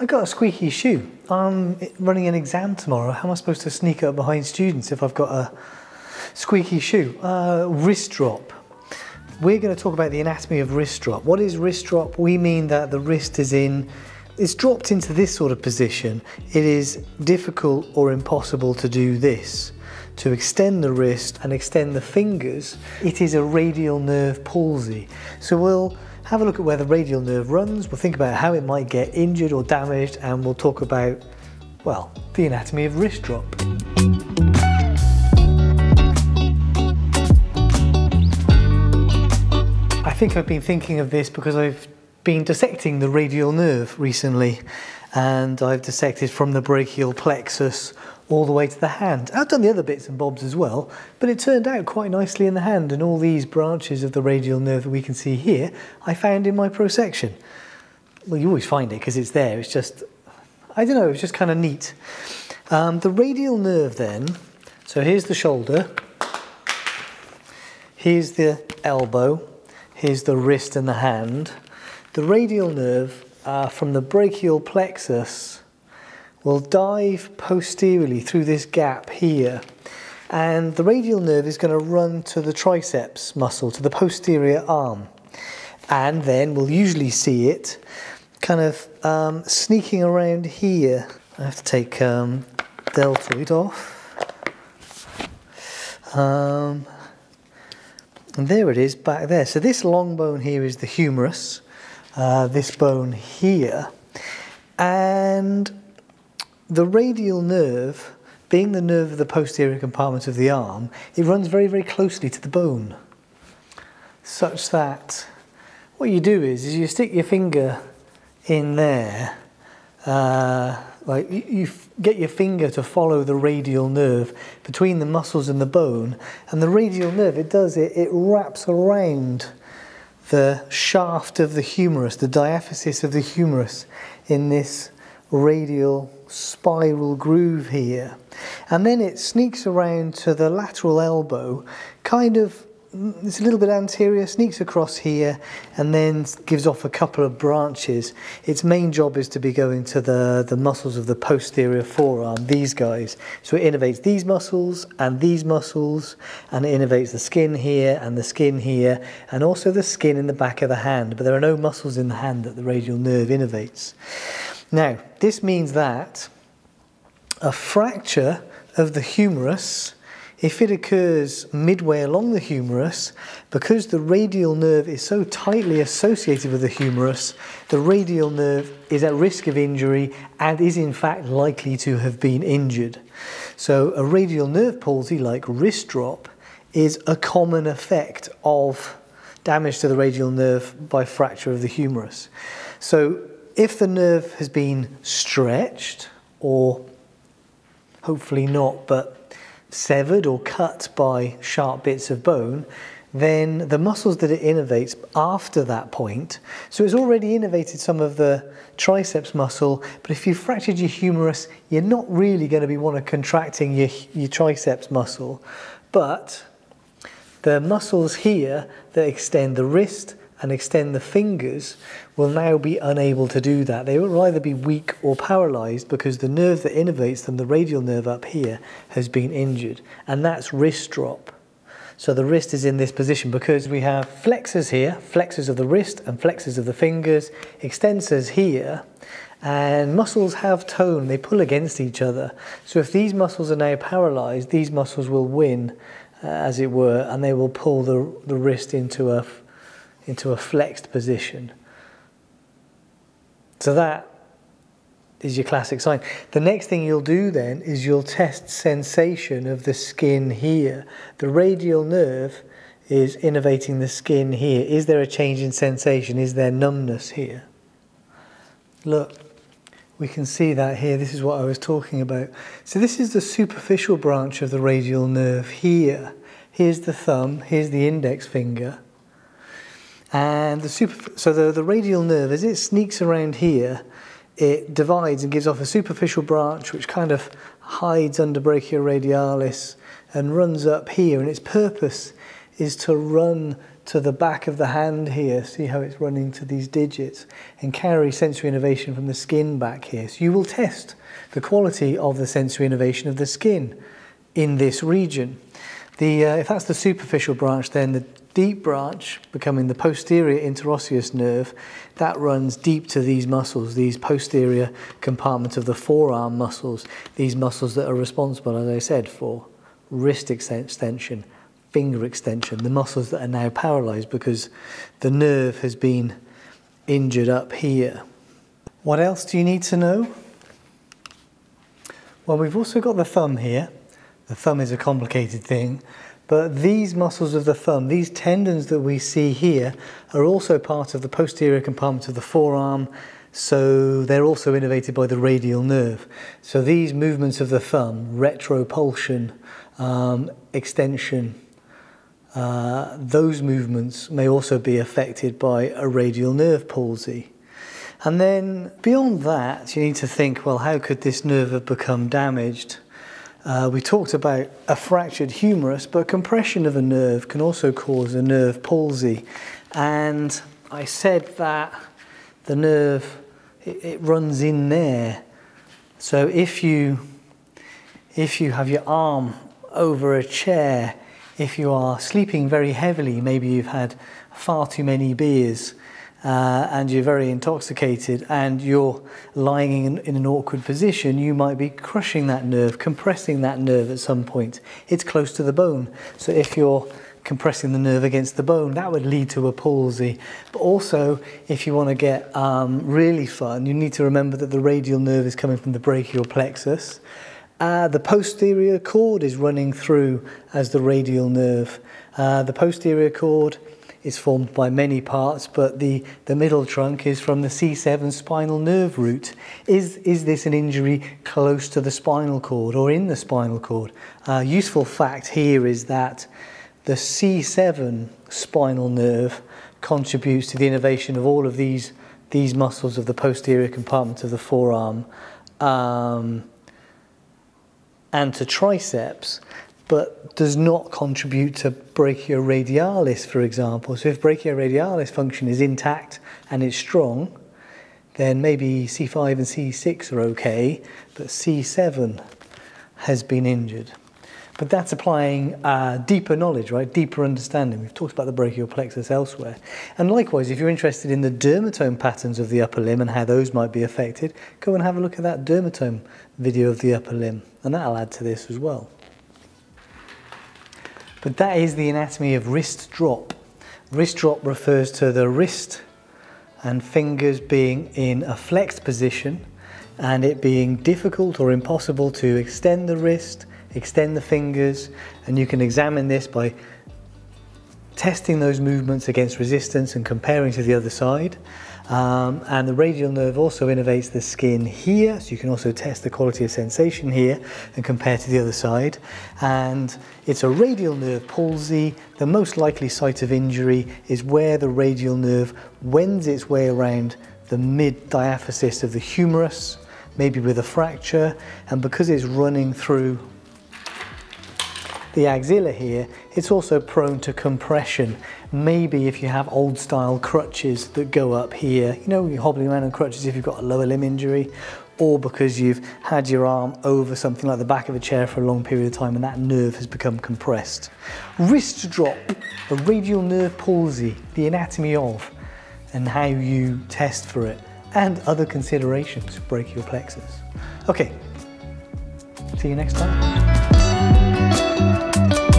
I got a squeaky shoe. I'm running an exam tomorrow. How am I supposed to sneak up behind students if I've got a squeaky shoe? Uh, wrist drop. We're going to talk about the anatomy of wrist drop. What is wrist drop? We mean that the wrist is in, it's dropped into this sort of position. It is difficult or impossible to do this. To extend the wrist and extend the fingers, it is a radial nerve palsy. So we'll have a look at where the radial nerve runs, we'll think about how it might get injured or damaged, and we'll talk about, well, the anatomy of wrist drop. I think I've been thinking of this because I've been dissecting the radial nerve recently and I've dissected from the brachial plexus all the way to the hand. I've done the other bits and bobs as well, but it turned out quite nicely in the hand and all these branches of the radial nerve that we can see here, I found in my prosection. Well, you always find it because it's there, it's just, I don't know, it's just kind of neat. Um, the radial nerve then, so here's the shoulder, here's the elbow, here's the wrist and the hand. The radial nerve uh, from the brachial plexus will dive posteriorly through this gap here and the radial nerve is going to run to the triceps muscle, to the posterior arm. And then we'll usually see it kind of um, sneaking around here. I have to take um, deltoid off. Um, and there it is back there. So this long bone here is the humerus, uh, this bone here. And the radial nerve, being the nerve of the posterior compartment of the arm, it runs very, very closely to the bone, such that what you do is, is you stick your finger in there, uh, like you, you get your finger to follow the radial nerve between the muscles and the bone, and the radial nerve, it does it, it wraps around the shaft of the humerus, the diaphysis of the humerus in this radial spiral groove here. And then it sneaks around to the lateral elbow, kind of, it's a little bit anterior, sneaks across here, and then gives off a couple of branches. Its main job is to be going to the, the muscles of the posterior forearm, these guys. So it innervates these muscles and these muscles, and it innervates the skin here and the skin here, and also the skin in the back of the hand. But there are no muscles in the hand that the radial nerve innervates. Now, this means that a fracture of the humerus, if it occurs midway along the humerus, because the radial nerve is so tightly associated with the humerus, the radial nerve is at risk of injury and is in fact likely to have been injured. So a radial nerve palsy like wrist drop is a common effect of damage to the radial nerve by fracture of the humerus. So if the nerve has been stretched or hopefully not, but severed or cut by sharp bits of bone, then the muscles that it innervates after that point, so it's already innervated some of the triceps muscle, but if you've fractured your humerus, you're not really going to be one of contracting your, your triceps muscle. But the muscles here that extend the wrist and extend the fingers will now be unable to do that. They will either be weak or paralyzed because the nerve that innervates them, the radial nerve up here, has been injured. And that's wrist drop. So the wrist is in this position because we have flexors here, flexors of the wrist and flexors of the fingers, extensors here, and muscles have tone, they pull against each other. So if these muscles are now paralyzed, these muscles will win, uh, as it were, and they will pull the, the wrist into a into a flexed position. So that is your classic sign. The next thing you'll do then is you'll test sensation of the skin here. The radial nerve is innervating the skin here. Is there a change in sensation? Is there numbness here? Look, we can see that here. This is what I was talking about. So this is the superficial branch of the radial nerve here. Here's the thumb, here's the index finger. And the super, so the, the radial nerve, as it sneaks around here, it divides and gives off a superficial branch which kind of hides under brachioradialis and runs up here. And its purpose is to run to the back of the hand here, see how it's running to these digits, and carry sensory innervation from the skin back here. So you will test the quality of the sensory innervation of the skin in this region. The, uh, if that's the superficial branch, then the deep branch, becoming the posterior interosseous nerve, that runs deep to these muscles, these posterior compartments of the forearm muscles, these muscles that are responsible, as I said, for wrist extension, finger extension, the muscles that are now paralyzed because the nerve has been injured up here. What else do you need to know? Well, we've also got the thumb here. The thumb is a complicated thing. But these muscles of the thumb, these tendons that we see here, are also part of the posterior compartment of the forearm, so they're also innervated by the radial nerve. So these movements of the thumb, retropulsion, um, extension, uh, those movements may also be affected by a radial nerve palsy. And then beyond that, you need to think, well, how could this nerve have become damaged? Uh, we talked about a fractured humerus, but compression of a nerve can also cause a nerve palsy. And I said that the nerve, it, it runs in there. So if you, if you have your arm over a chair, if you are sleeping very heavily, maybe you've had far too many beers, uh, and you're very intoxicated and you're lying in, in, an awkward position, you might be crushing that nerve, compressing that nerve at some point. It's close to the bone. So if you're compressing the nerve against the bone, that would lead to a palsy. But also, if you want to get um, really fun, you need to remember that the radial nerve is coming from the brachial plexus. Uh, the posterior cord is running through as the radial nerve. Uh, the posterior cord is formed by many parts, but the, the middle trunk is from the C7 spinal nerve root. Is, is this an injury close to the spinal cord or in the spinal cord? A useful fact here is that the C7 spinal nerve contributes to the innervation of all of these, these muscles of the posterior compartment of the forearm um, and to triceps but does not contribute to brachioradialis, for example. So if brachioradialis function is intact and it's strong, then maybe C5 and C6 are okay, but C7 has been injured. But that's applying uh, deeper knowledge, right? Deeper understanding. We've talked about the brachial plexus elsewhere. And likewise, if you're interested in the dermatome patterns of the upper limb and how those might be affected, go and have a look at that dermatome video of the upper limb, and that'll add to this as well. But that is the anatomy of wrist drop. Wrist drop refers to the wrist and fingers being in a flexed position and it being difficult or impossible to extend the wrist, extend the fingers, and you can examine this by testing those movements against resistance and comparing to the other side. Um, and the radial nerve also innervates the skin here, so you can also test the quality of sensation here and compare to the other side. And it's a radial nerve palsy. The most likely site of injury is where the radial nerve wends its way around the mid diaphysis of the humerus, maybe with a fracture, and because it's running through the axilla here, it's also prone to compression. Maybe if you have old style crutches that go up here, you know, you're hobbling around on crutches if you've got a lower limb injury, or because you've had your arm over something like the back of a chair for a long period of time and that nerve has become compressed. Wrist drop, a radial nerve palsy, the anatomy of, and how you test for it, and other considerations, brachial plexus. Okay, see you next time. You.